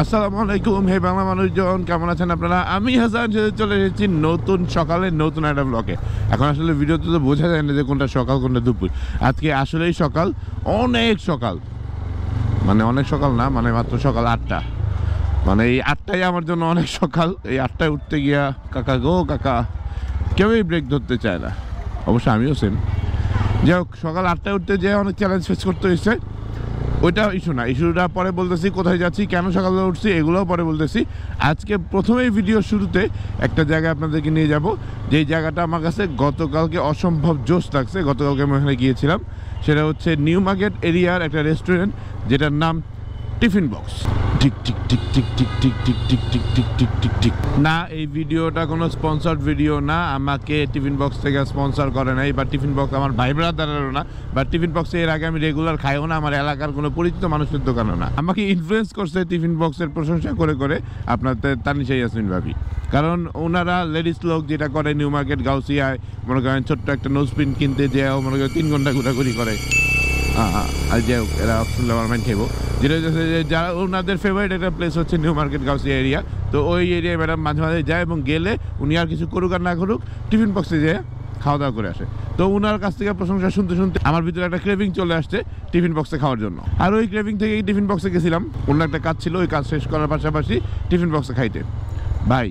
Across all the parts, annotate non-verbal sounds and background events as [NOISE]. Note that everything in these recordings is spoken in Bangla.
আসসালামু আলাইকুম। হে বাংলা মানুষজন, কেমন আছেন আপনারা? আমি হাসান চলে এসেছি নতুন সকালে, নতুন একটা ব্লকে এখন আসলে ভিডিওতে তো বোঝা যায় না যে কোনটা সকাল, কোনটা দুপুর। আজকে আসলেই সকাল, অনেক সকাল। মানে অনেক সকাল না মানে মাত্র সকাল আটটা। মানে এই আটটাই আমার জন্য অনেক সকাল। এই আটটায় উঠতে গিয়া, কাকা গো, কাকা, কেউই ব্রেক ধরতে চায় না। অবশ্য আমিও সেম যাই হোক, সকাল আটটায় উঠতে যেয়ে অনেক চ্যালেঞ্জ ফেস করতে হয়েছে। ওইটা ইস্যু না। ইস্যুটা পরে বলতেছি, কোথায় যাচ্ছি, কেন সকালে উঠছি, এগুলোও পরে বলতেছি। আজকে প্রথমেই ভিডিও শুরুতে একটা জায়গায় আপনাদেরকে নিয়ে যাব। যেই জায়গাটা আমার কাছে গতকালকে অসম্ভব জোশ লাগছে, গতকালকে আমি ওখানে গিয়েছিলাম। সেটা হচ্ছে নিউ মার্কেট এরিয়ার একটা রেস্টুরেন্ট যেটার নাম tiffin box. Tick tick tick tick tick tick tick tick tick tick tick tick tick না এই ভিডিওটা কোনো স্পন্সর্ড ভিডিও না আমাকে টিফিন বক্স থেকে স্পন্সর করে নাই বা টিফিন বক্স আমার ভাই ব্রাদারেরও না বা টিফিন বক্সে এর আগে আমি রেগুলার খাইও না আমার এলাকার কোনো পরিচিত মানুষের দোকানও না আমাকে ইনফ্লুয়েন্স করছে টিফিন বক্সের প্রশংসা করে করে আপনার তানিশা ইয়াসমিন ভাবি কারণ ওনারা লেডিস লোক যেটা করে নিউ মার্কেট গাউসিয়ায় মনে করেন ছোট্ট একটা নোজপিন কিনতে যেও মনে করেন তিন ঘণ্টা ঘোরাঘুরি করে যাই হোক এরা আমার মাইন্ড খাইবো। যেটা যারা ওনাদের ফেভারিট একটা প্লেস হচ্ছে নিউ মার্কেট গাউসিয়া এরিয়া তো ওই এরিয়ায় ম্যাডাম মাঝে মাঝে যায় এবং গেলে উনি আর কিছু করুক আর না করুক টিফিন বক্সে যেয়ে খাওয়া দাওয়া করে আসে। তো ওনার কাছ থেকে প্রশংসা শুনতে শুনতে আমার ভিতরে একটা ক্রেভিং চলে আসছে টিফিন বক্সে খাওয়ার জন্য। আর ওই ক্রেভিং থেকেই টিফিন বক্সে গেছিলাম। অন্য একটা কাজ ছিল, ওই কাজ শেষ করার পাশাপাশি টিফিন বক্সে খাইতে। ভাই,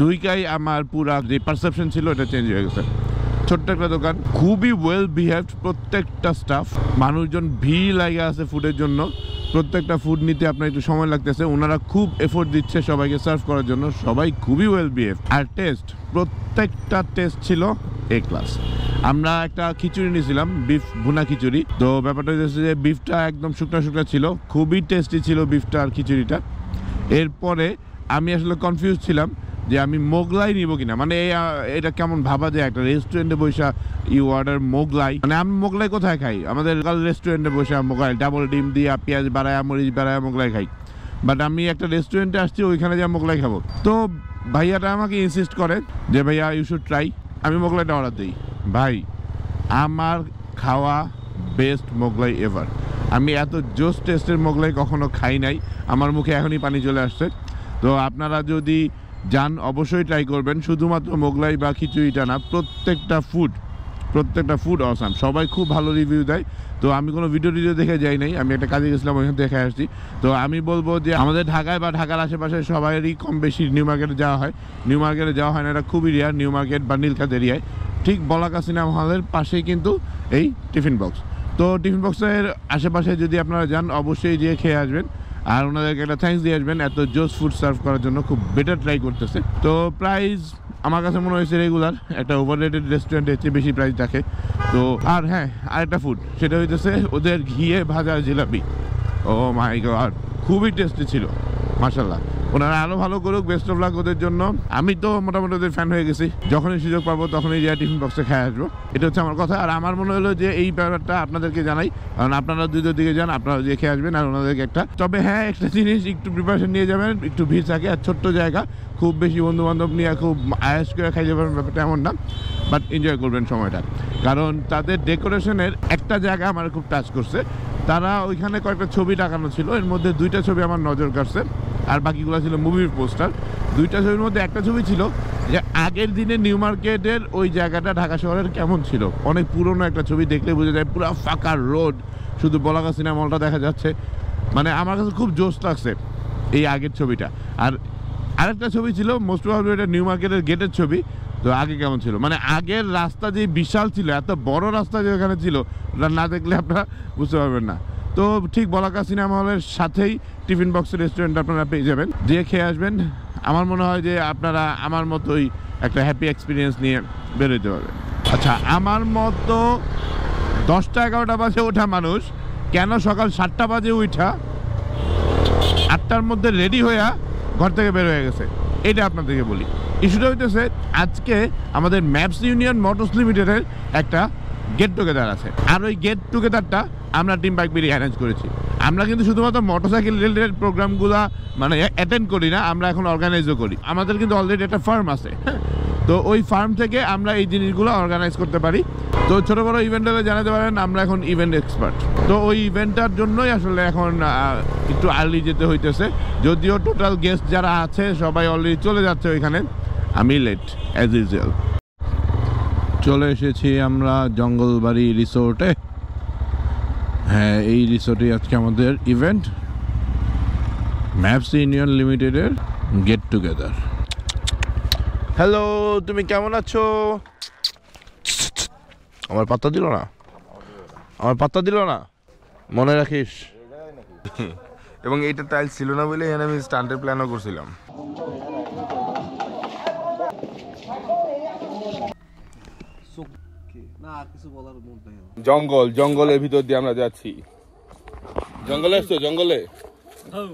দুইটাই আমার পুরা যে পারসেপশন ছিল, এটা চেঞ্জ হয়ে গেছে। ছোট্ট একটা দোকান। খুবই ওয়েল বিহেভড প্রত্যেকটা স্টাফ মানুষজন ভিড় লাগে আছে ফুডের জন্য। প্রত্যেকটা ফুড নিতে আপনার একটু সময় লাগতেছে। ওনারা খুব এফোর্ট দিচ্ছে সবাইকে সার্ভ করার জন্য। সবাই খুবই ওয়েল বিহেভ আর টেস্ট প্রত্যেকটা টেস্ট ছিল এ ক্লাস আমরা একটা খিচুড়ি নিয়েছিলাম বিফ ভুনা খিচুড়ি। তো ব্যাপারটা হচ্ছে যে বিফটা একদম শুকনো শুকনো ছিল। খুবই টেস্টি ছিল বিফটা আর খিচুড়িটা। এরপরে আমি আসলে কনফিউজ ছিলাম যে আমি মোগলাই নিব কিনা? মানে এটা কেমন ভাবা যায়? একটা রেস্টুরেন্টে বসে ইউ অর্ডার মোগলাই। মানে আমি মোগলাই কোথায় খাই? আমাদের রেস্টুরেন্টে বসে মোগলাই। ডাবল ডিম দিয়া, পেঁয়াজ বাড়ায়া মরিচ বাড়ায়া মোগলাই খাই। বাট আমি একটা রেস্টুরেন্টে আসছি, ওইখানে যা মোগলাই খাব। তো ভাইয়াটা আমাকে ইনসিস্ট করে যে, ভাইয়া ইউ শুড ট্রাই আমি মোগলাইটা অর্ডার দিই। ভাই, আমার খাওয়া বেস্ট মোগলাই এভার আমি এত জোস টেস্টের মোগলাই কখনো খাই নাই। আমার মুখে এখনই পানি চলে আসছে। তো আপনারা যদি যান অবশ্যই ট্রাই করবেন। শুধুমাত্র মোগলাই বা খিচুড়িটা না, প্রত্যেকটা ফুড প্রত্যেকটা ফুড অসাম সবাই খুব ভালো রিভিউ দেয়। তো আমি কোনো ভিডিও টিডিও দেখে যাই নাই। আমি একটা কাজে গেছিলাম, ওইখান দেখে আসছি। তো আমি বলব যে আমাদের ঢাকায় বা ঢাকার আশেপাশে সবারই কম বেশি নিউ মার্কেটে যাওয়া হয়। নিউ মার্কেটে যাওয়া হয় না, এটা খুবই রেয়ার নিউ মার্কেট বা নীলখাত এরিয়ায় ঠিক বলাকা সিনেমা হলের পাশেই কিন্তু এই টিফিন বক্স তো টিফিন বক্সের আশেপাশে যদি আপনারা যান, অবশ্যই যেয়ে খেয়ে আসবেন। আর ওনাদেরকে একটা থ্যাঙ্কস দিয়ে আসবেন, এত জোস ফুড সার্ভ করার জন্য খুব বেটার ট্রাই করতেছে। তো প্রাইস আমার কাছে মনে হয়েছে রেগুলার একটা ওভার রেটেড রেস্টুরেন্টের চেয়ে বেশি প্রাইস থাকে তো আর হ্যাঁ আর একটা ফুড সেটা হইতেছে ওদের ঘিয়ে ভাজা জিলাপি। ও মাই গড খুবই টেস্টি ছিল মার্শাল্লাহ ওনারা আরও ভালো করুক বেস্ট অফ লাক ওদের জন্য। আমি তো মোটামুটি ওদের ফ্যান হয়ে গেছি। যখনই সুযোগ পাবো, তখনই যা টিফিন বক্সে খেয়ে আসব। এটা হচ্ছে আমার কথা। আর আমার মনে হলো যে এই ব্যাপারটা আপনাদেরকে জানাই। কারণ আপনারা দুটোর দিকে যান, আপনারা যে খেয়ে আসবেন আর ওনাদেরকে একটা। তবে হ্যাঁ একটা জিনিস একটু প্রিপারেশন নিয়ে যাবেন, একটু ভিড় থাকে আর ছোট্ট জায়গা। খুব বেশি বন্ধু বান্ধব নিয়ে খুব আয়াস করে খাইতে পারবেন, ব্যাপারটা এমন না। বাট এনজয় করবেন সময়টা। কারণ তাদের ডেকোরেশনের একটা জায়গা আমার খুব টাচ করছে। তারা ওইখানে কয়েকটা ছবি টাকানো ছিল। এর মধ্যে দুইটা ছবি আমার নজর কাটছে আর বাকিগুলো ছিল মুভির পোস্টার দুইটা ছবির মধ্যে একটা ছবি ছিল যে আগের দিনে নিউ মার্কেটের ওই জায়গাটা ঢাকা শহরের কেমন ছিল। অনেক পুরনো একটা ছবি দেখলে বোঝা যায় পুরো ফাঁকা রোড, শুধু বলাকা সিনেমা হলটা দেখা যাচ্ছে। মানে আমার কাছে খুব জোশ লাগছে এই আগের ছবিটা। আর আরেকটা ছবি ছিল মোস্ট প্রবাবলি এটা নিউ মার্কেটের গেটের ছবি। তো আগে কেমন ছিল? মানে আগের রাস্তা যে বিশাল ছিল, এত বড় রাস্তা যে ওখানে ছিল না দেখলে আপনারা বুঝতে পারবেন না। তো ঠিক বলাকা সিনেমা হলের সাথেই টিফিন বক্সের রেস্টুরেন্ট আপনারা পেয়ে যাবেন। যে খেয়ে আসবেন। আমার মনে হয় যে আপনারা আমার মতোই একটা হ্যাপি এক্সপিরিয়েন্স নিয়ে বেরোতে পারবেন। আচ্ছা আমার মতো দশটা এগারোটা বাজে ওঠা মানুষ, কেন সকাল সাতটা বাজে উঠা আটটার মধ্যে রেডি হইয়া ঘর থেকে বের হয়ে গেছে? এটা আপনাদেরকে বলি। ইস্যুটা হইতেছে, আজকে আমাদের ম্যাপস ইউনিয়ন মোটরস লিমিটেডের একটা গেট টুগেদার আছে। আর ওই গেট টুগেদারটা আমরা টিম বাইক বেরিয়ে অ্যারেঞ্জ করেছি। আমরা কিন্তু শুধুমাত্র মোটরসাইকেল রিলেটেড প্রোগ্রামগুলো মানে অ্যাটেন্ড করি না, আমরা এখন অর্গানাইজও করি। আমাদের কিন্তু অলরেডি একটা ফার্ম আছে হ্যাঁ? তো ওই ফার্ম থেকে আমরা এই জিনিসগুলো অর্গানাইজ করতে পারি। তো ছোট বড় ইভেন্ট জানাতে পারেন, আমরা এখন ইভেন্ট এক্সপার্ট তো ওই ইভেন্টটার জন্যই আসলে এখন একটু আর্লি যেতে হইতেছে। যদিও টোটাল গেস্ট যারা আছে, সবাই অলরেডি চলে যাচ্ছে ওইখানে। আমি লেট অ্যাজ ইউজুয়াল চলে এসেছি আমরা জঙ্গলবাড়ি রিসোর্টে। হ্যাঁ এই রিসোর্টে আজকে আমাদের ইভেন্ট ম্যাপস ইউনিয়ন লিমিটেডের গেট টুগেদার হ্যালো তুমি কেমন আছো? আমার পাত্তা দিল না? আমার পাত্তা দিল না? মনে রাখিস? এবং এইটা টাইল ছিল না বলে এখানে আমি স্টান্টের প্ল্যানও করছিলাম না কিছু বলার মুড নাই আমার। জঙ্গল জঙ্গলের ভিতর দিয়ে আমরা যাচ্ছি। জঙ্গলে আসছো জঙ্গলে? হ্যাঁ।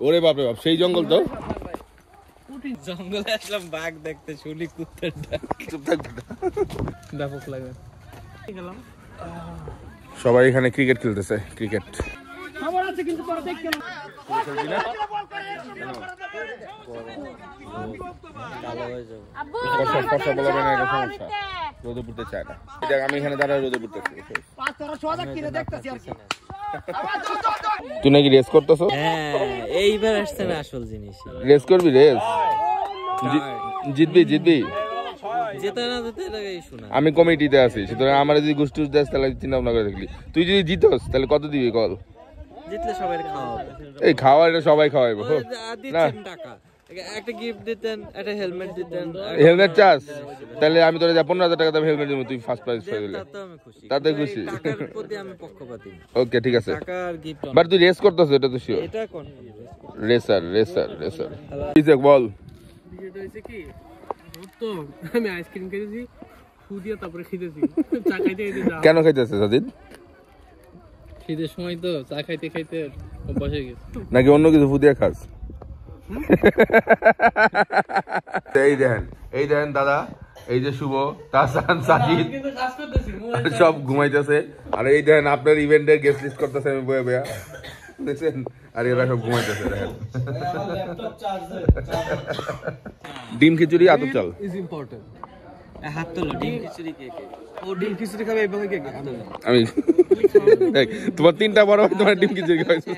ওরে বাপরে বাপ সেই জঙ্গল তো? জঙ্গলে আসলাম বাঘ দেখতে শুনি কুত্তার ডাক। ব্যাপক লাগে সবাই এখানে ক্রিকেট খেলতেছে ক্রিকেট রোদে পড়তে চায় না। এটা আমি এখানে দাঁড়ায় রোদে পড়তেছি। তুই নাকি রেস করতেছো? হ্যাঁ এইবার আসছে না আসল জিনিস। রেস করবি রেস? জিতবি জিতবি? আমি কমিটিতে আছি সুতরাং আমার যদি গোষ্ঠী দেশ তাহলে চিন্তা ভাবনা করে দেখলি। তুই যদি জিতস তাহলে কত দিবি কল? জিতলে সবাই খাওয়াবে এই খাওয়া এটা সবাই খাওয়াইবো। দিচ্ছেন টাকা। একটা গিফট দিতেন একটা হেলমেট দিতেন হেলমেট চাস? তাহলে আমি তোরা যা পনেরো হাজার টাকা দাম হেলমেট দিব তুই ফার্স্ট প্রাইজ পেয়ে দিলে তাতে খুশি। ওকে ঠিক আছে। বাট তুই রেস করতেছ এটা তো শিওর এটা কোন রেসার রেসার রেসার বল। কি? তো আমি আইসক্রিম খেয়েছি ফু তারপরে খিদেছি। চা খাইতে খাইতে কেন খাইতেছে সাজিদ? খিদের সময় তো চা খাইতে খাইতে অভ্যাস হয়ে গেছে। নাকি অন্য কিছু ফুদিয়া খাস? এই দেখেন এই দেখেন দাদা এই যে শুভ তাসান সাজিদ সব ঘুমাইতেছে। আর এই দেখেন আপনার ইভেন্টের গেস্ট লিস্ট করতেছে আমি বয়ে বয়া। দেখছেন? আর এরা সব ঘুমাইতেছে দেখেন। ডিম খিচুড়ি আতপ চাল। ইজ ইম্পর্টেন্ট হাত তোলো ডিম খিচুড়ি কে কে? ও ডিম খিচুড়ি খাবে কে কে? আমি। তোমার তিনটা বড় ভাই তোমার ডিম খিচুড়ি খাইছো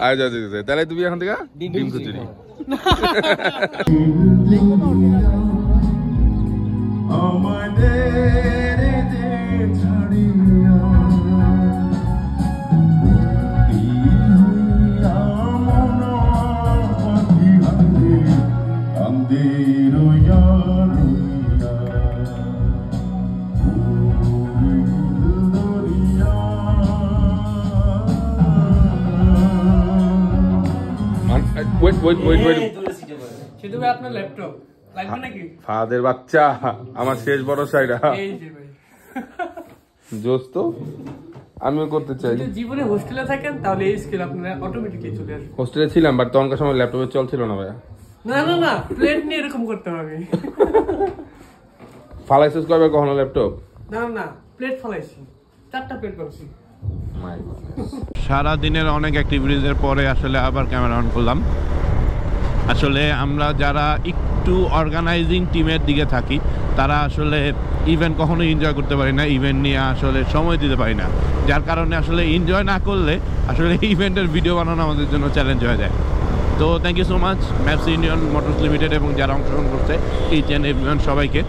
আজ আজ আচ্ছা। তাহলে তুমি এখন থেকে ডিম খিচুড়ি [LAUGHS] আমাদের ওয়েট ওয়েট ওয়েট ওয়েট ভাই আপনার ল্যাপটপ লাগবে নাকি? ফাদের বাচ্চা আমার শেষ ভরসা এটা এই যে ভাই। জোস তো? আমিও করতে চাই। জীবনে হোস্টেলে থাকেন তাহলে এই স্কিল আপনার অটোমেটিকলি চলে আসবে। হোস্টেলে ছিলাম বাট তখনকার সময় ল্যাপটপে চলছিল না ভাইয়া। না না না প্লেট নিয়ে এরকম করতে হবে [LAUGHS] ফালাইছিস কবে কখনো ল্যাপটপ না না প্লেট ফলাইছি। চারটা প্লেট করছি সারা দিনের অনেক পরে আসলে আবার ক্যামেরা অন করলাম। আসলে আমরা যারা একটু অর্গানাইজিং টিমের দিকে থাকি, তারা আসলে ইভেন্ট কখনো এনজয় করতে পারি না ইভেন্ট নিয়ে আসলে সময় দিতে পারি না। যার কারণে আসলে এনজয় না করলে আসলে ইভেন্টের ভিডিও বানানো আমাদের জন্য চ্যালেঞ্জ হয়ে যায়। তো thank you so much maps union motors limited এবং যারা অংশগ্রহণ করছে এইচ এন এভরিওয়ান সবাইকে।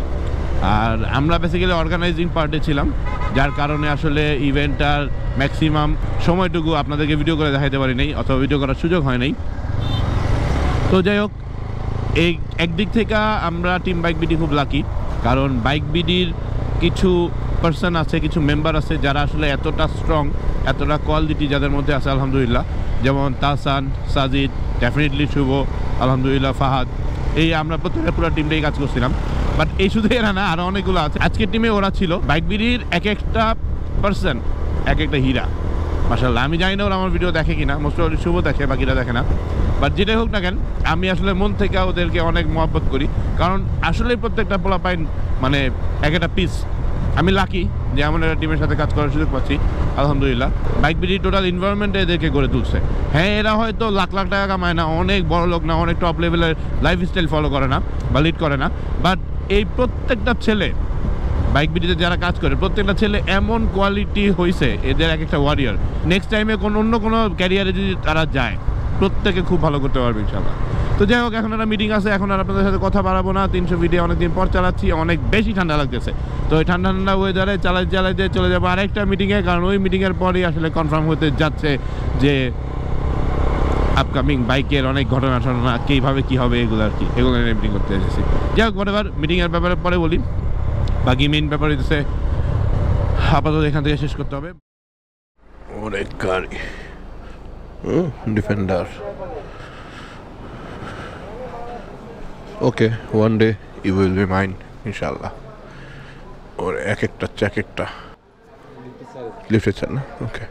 আর আমরা বেসিক্যালি অর্গানাইজিং পার্টে ছিলাম, যার কারণে আসলে ইভেন্টটার ম্যাক্সিমাম সময়টুকু আপনাদেরকে ভিডিও করে দেখাতে পারি নাই, অথবা ভিডিও করার সুযোগ হয় নাই। তো যাই হোক, এই একদিক থেকে আমরা টিম বাইক বিডি খুব লাকি কারণ বাইক বিডির কিছু পার্সন আছে, কিছু মেম্বার আছে যারা আসলে এতটা স্ট্রং এতটা কোয়ালিটি যাদের মধ্যে আছে, আলহামদুলিল্লাহ। যেমন তাসান সাজিদ ডেফিনেটলি শুভ, আলহামদুলিল্লাহ, ফাহাদ। এই আমরা প্রত্যেকটা পুরো টিমটাই কাজ করছিলাম। বাট এই শুধু এরা না আরও অনেকগুলো আছে। আজকের টিমে ওরা ছিল। বাইক বিডির এক একটা পার্সন এক একটা হীরা মাসাল্লাহ আমি জানি না ওরা আমার ভিডিও দেখে কিনা মোস্ট অফ শুভ দেখে, বাকিরা দেখে না। বাট যেটাই হোক না কেন, আমি আসলে মন থেকে ওদেরকে অনেক মহব্বত করি। কারণ আসলে প্রত্যেকটা পোলা পাইন মানে এক একটা পিস আমি লাকি যে এমন একটা টিমের সাথে কাজ করার সুযোগ পাচ্ছি, আলহামদুলিল্লাহ। বাইক বিডি টোটাল এনভায়রনমেন্টে এদেরকে গড়ে তুলছে। হ্যাঁ এরা হয়তো লাখ লাখ টাকা কামায় না, অনেক বড় লোক না, অনেক টপ লেভেলের লাইফ স্টাইল ফলো করে না, বা লিড করে না। বাট এই প্রত্যেকটা ছেলে বাইক বিডিতে যারা কাজ করে, প্রত্যেকটা ছেলে এমন কোয়ালিটি হয়েছে এদের এক একটা ওয়ারিয়ার নেক্সট টাইমে কোনো, অন্য কোনো ক্যারিয়ারে যদি তারা যায়, প্রত্যেকে খুব ভালো করতে পারবে ইনশাল্লাহ তো যাই হোক, এখন একটা মিটিং আছে, এখন আর আপনাদের সাথে কথা বাড়াবো না। তিনশো ভিডিও অনেকদিন পর চালাচ্ছি, অনেক বেশি ঠান্ডা লাগতেছে। তো ওই ঠান্ডা ঠান্ডা ওয়েদারে চালাই চালাই চালাইতে চলে যাব আরেকটা মিটিংয়ে কারণ ওই মিটিংয়ের পরেই আসলে কনফার্ম হতে যাচ্ছে যে আপকামিং বাইকের অনেক ঘটনা টটনা, কীভাবে কী হবে, এগুলো আর কি। এগুলো নিয়ে মিটিং করতে এসেছি। যাই হোক মিটিংয়ের ব্যাপারে পরে বলি। বাকি মেইন ব্যাপার হচ্ছে আপাতত এখান থেকে শেষ করতে হবে। অনেক গাড়ি। Defender okay one day you will be mine ইনশাল্লাহ ওর এক একটা চ্যাক এক একটা। লিফটের চান না? ওকে